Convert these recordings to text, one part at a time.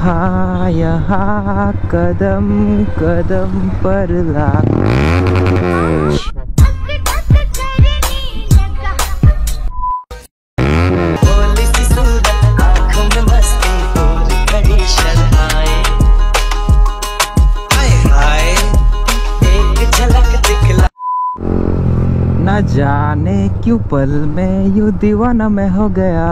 भोली सी कदम कदम पर न जाने क्यों पल में यू दीवाना मैं हो गया।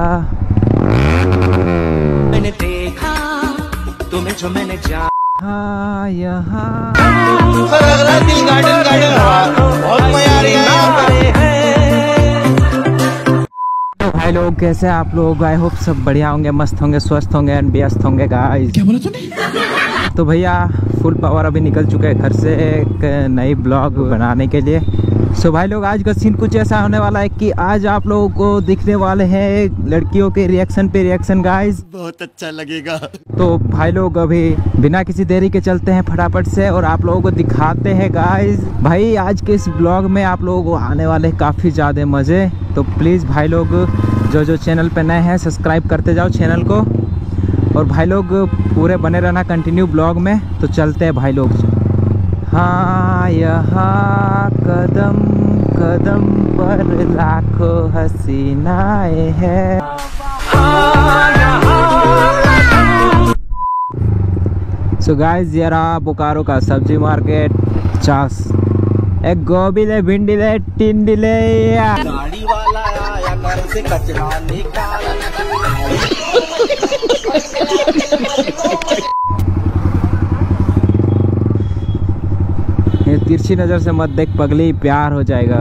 जो मैंने जाना हाँ यहाँ। दिल गार्डन गार्डन बहुत मज़ा आ रही है तो भाई लोग कैसे हैं आप लोग? आई होप सब बढ़िया होंगे मस्त होंगे स्वस्थ होंगे एंड व्यस्त होंगे गाइस क्या बोला तूने? तो भैया फुल पावर अभी निकल चुके हैं घर से एक नई ब्लॉग बनाने के लिए। सो so भाई लोग आज का सीन कुछ ऐसा होने वाला है कि आज आप लोगों को दिखने वाले हैं लड़कियों के रिएक्शन पे रिएक्शन गाइस बहुत अच्छा लगेगा। तो भाई लोग अभी बिना किसी देरी के चलते हैं फटाफट से और आप लोगों को दिखाते हैं गाइस भाई आज के इस ब्लॉग में आप लोगों को आने वाले काफ़ी ज़्यादा मज़े। तो प्लीज़ भाई लोग जो जो चैनल पे नए हैं सब्सक्राइब करते जाओ चैनल को। और भाई लोग पूरे बने रहना कंटिन्यू ब्लॉग में। तो चलते हैं भाई लोग। हाँ यहाँ कदम कदम पर लाखों हसीनाएँ हैं। सो गाइस रहा बोकारो का सब्ज़ी मार्केट, चास। एक गोभी ले, भिंडी ले, टिंडी ले। गाड़ी वाला आया, घर से कचरा निकाला ये तिरछी नज़र से मत देख पगली प्यार हो जाएगा।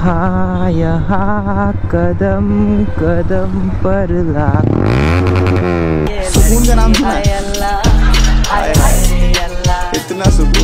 हाँ यहाँ कदम कदम पर लाख सुकून का नाम सुना। इतना सुकून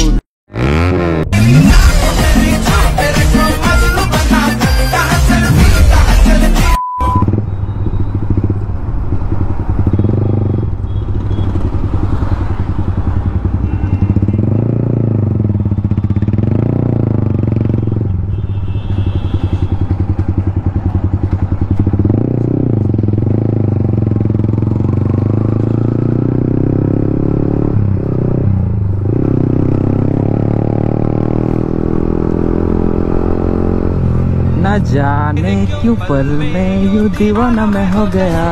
न जाने क्यों पल में यू दीवाना मैं हो गया।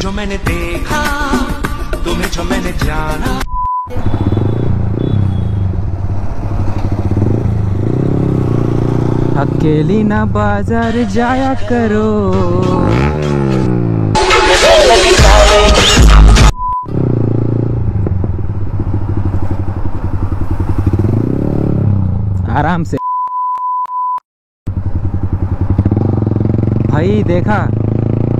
जो मैंने देखा तुम्हें जो मैंने जाना। अकेली ना बाज़ार जाया करो। आराम से भाई देखा?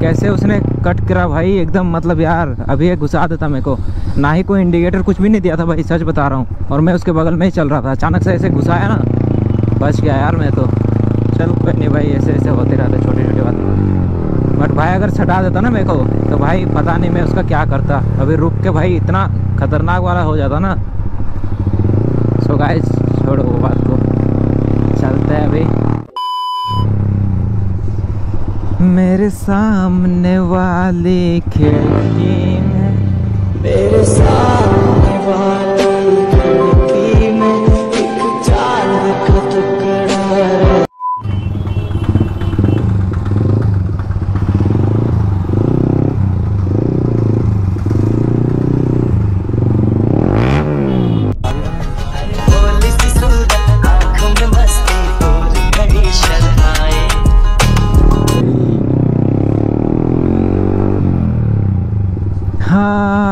कैसे उसने कट करा भाई? एकदम मतलब यार, अभी घुसा देता मेरे को। ना ही कोई इंडिकेटर कुछ भी नहीं दिया था भाई, सच बता रहा हूँ। और मैं उसके बगल में ही चल रहा था। अचानक से ऐसे घुसाया ना, बच गया यार मैं तो। चल कोई नहीं भाई, ऐसे ऐसे होते रहते छोटे छोटे बात। बट भाई अगर छटा देता ना मेरे को तो भाई पता नहीं मैं उसका क्या करता। अभी रुक के भाई इतना खतरनाक वाला हो जाता ना। सो गाइस छोड़ो वो बात को। चलते हैं अभी। मेरे सामने वाली खिड़की में मेरे सामने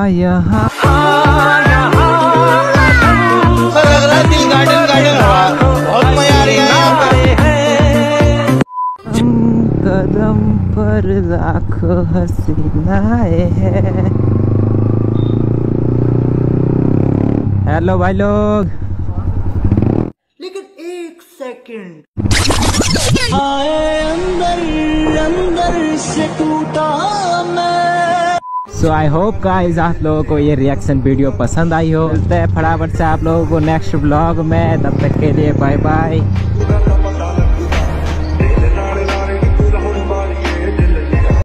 यहाँ। है कदम पर लाखों हसीनाएँ हैं। हेलो भाई लोग। लेकिन एक सेकंड। आए अंदर अंदर से टूटा। सो आई होप गाइस आप लोगों को ये रिएक्शन वीडियो पसंद आई हो। मिलते हैं फटाफट से आप लोगों को नेक्स्ट ब्लॉग में। तब तक के लिए बाय बाय